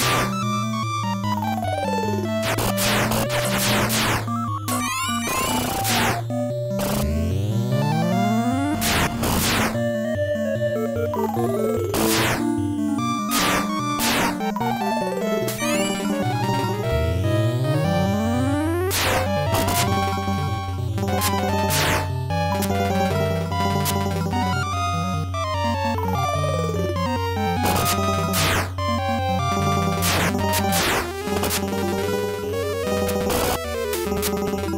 you you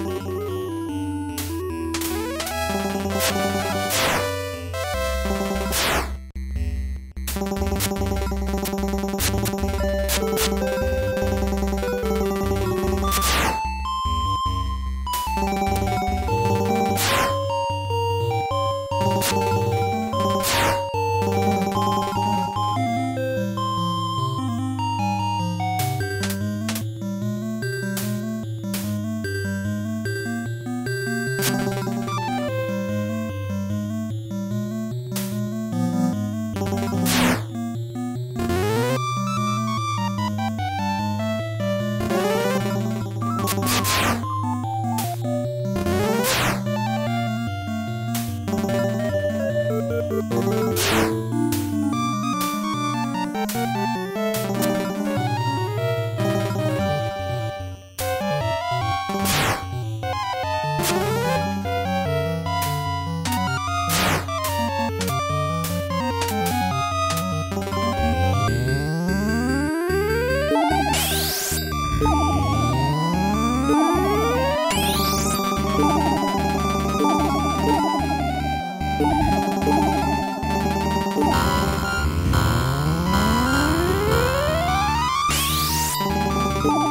you